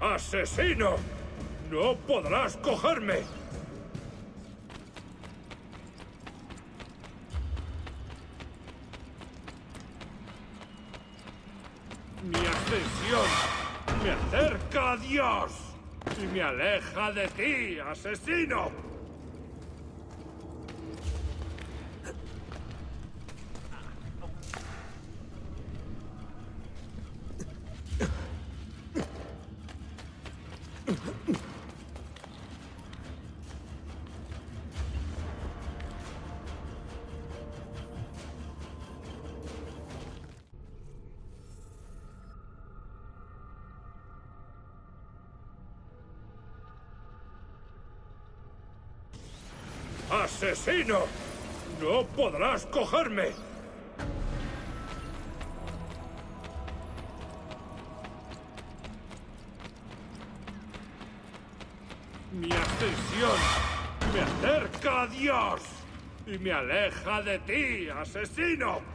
¡Asesino! ¡No podrás cogerme! Mi ascensión me acerca a Dios y me aleja de ti, asesino. ¡Asesino! ¡No podrás cogerme! Mi ascensión me acerca a Dios y me aleja de ti, asesino.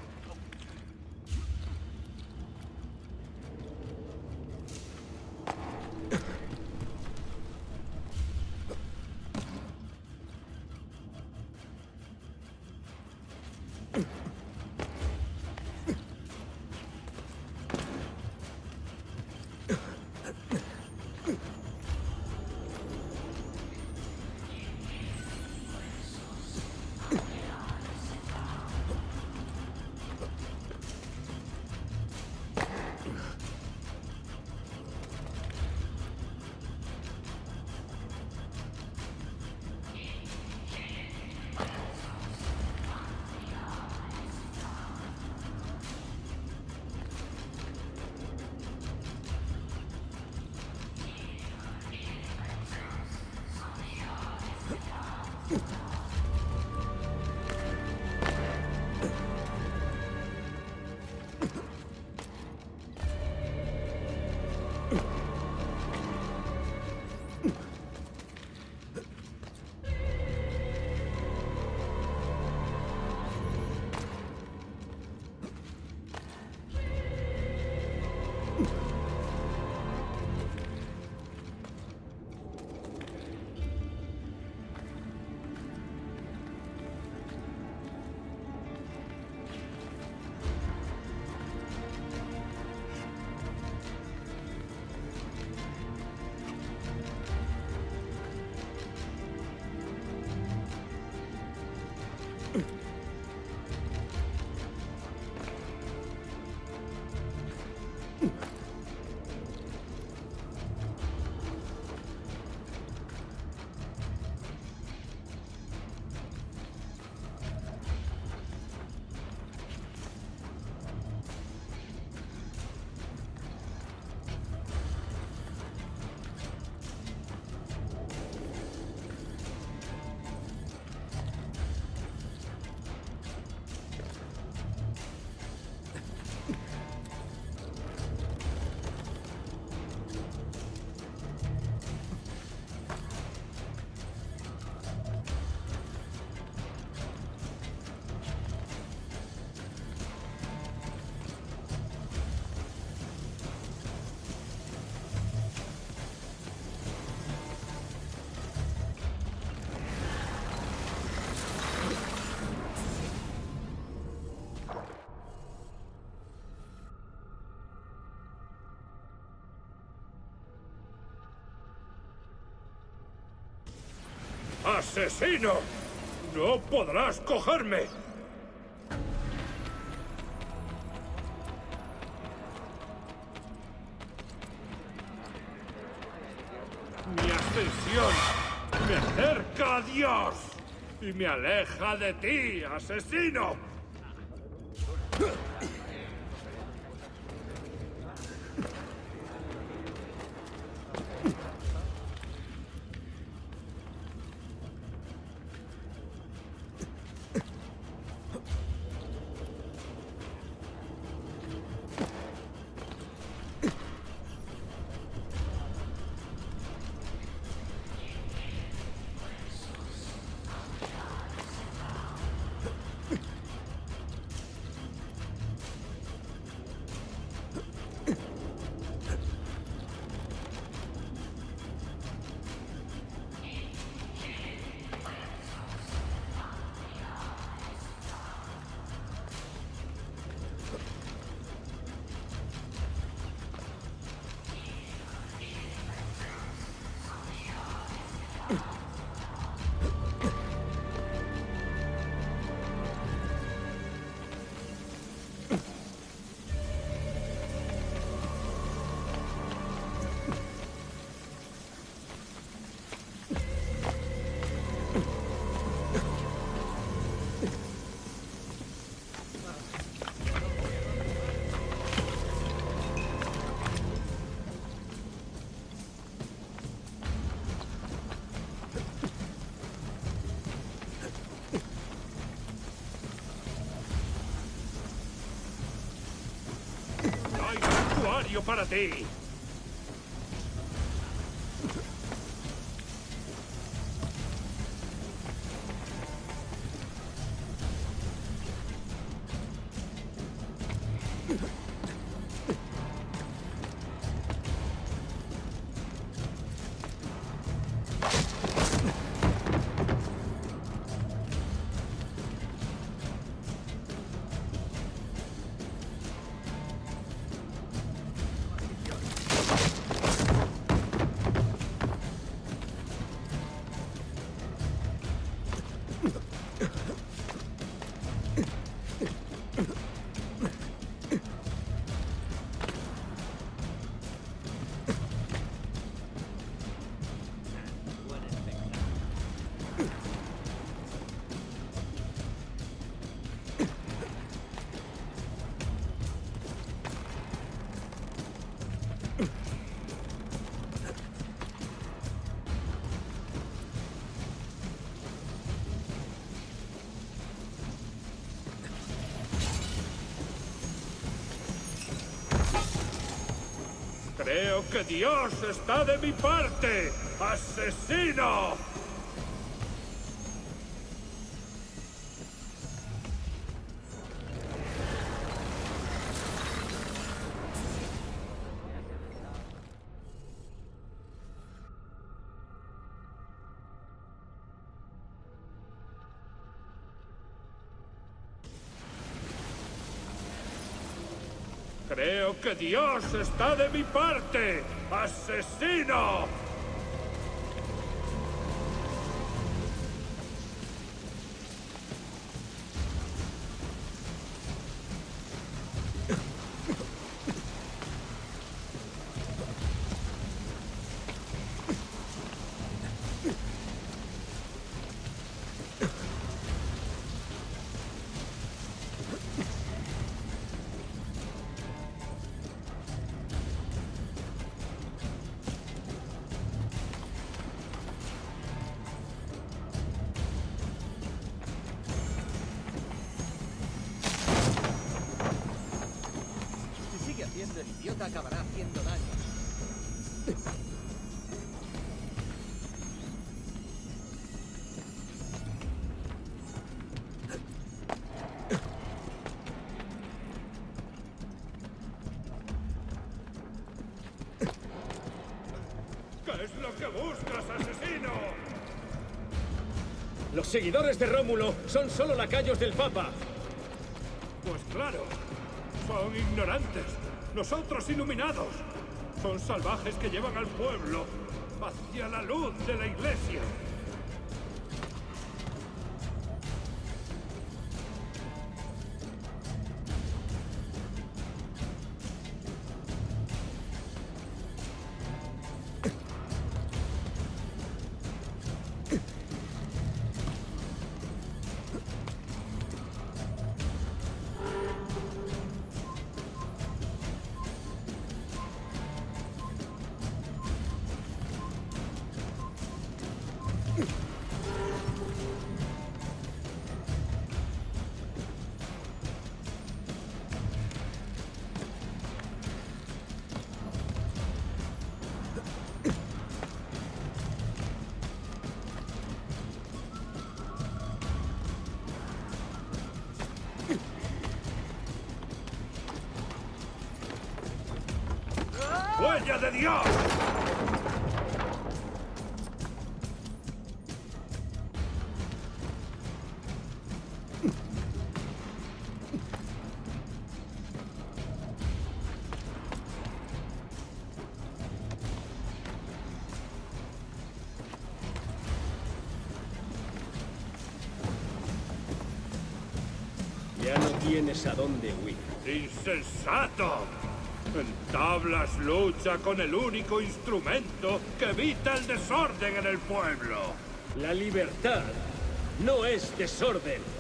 ¡Asesino! ¡No podrás cogerme! Mi ascensión me acerca a Dios y me aleja de ti, asesino. Para ti. Creo que Dios está de mi parte. ¡Asesino! Creo que Dios está de mi parte. ¡Asesino! Acabará haciendo daño. ¿Qué es lo que buscas, asesino? Los seguidores de Rómulo son solo lacayos del Papa. Pues claro, son ignorantes. Nosotros iluminados. Son salvajes que llevan al pueblo hacia la luz de la iglesia. ¡Huella de Dios! Ya no tienes a dónde huir. ¡Insensato! Entablas lucha con el único instrumento que evita el desorden en el pueblo. La libertad no es desorden.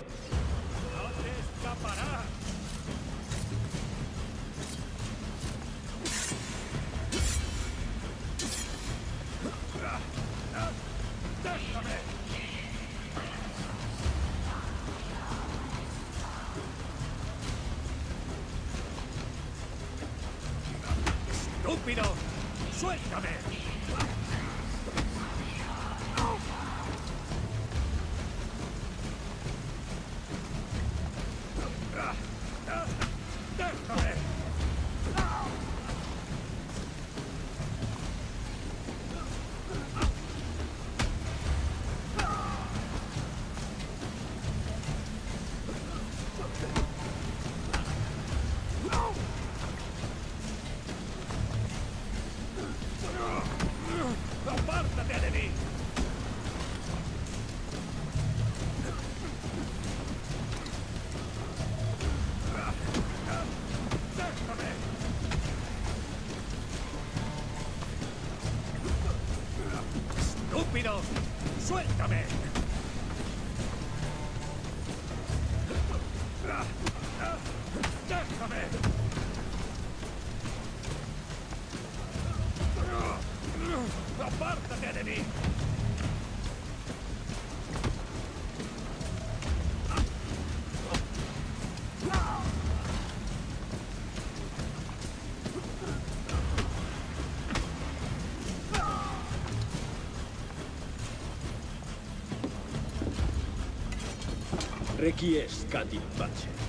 ¡Estúpido! ¡Suéltame! ¡Estúpido! ¡Suéltame! ¡Déjame! Requiescat in pace.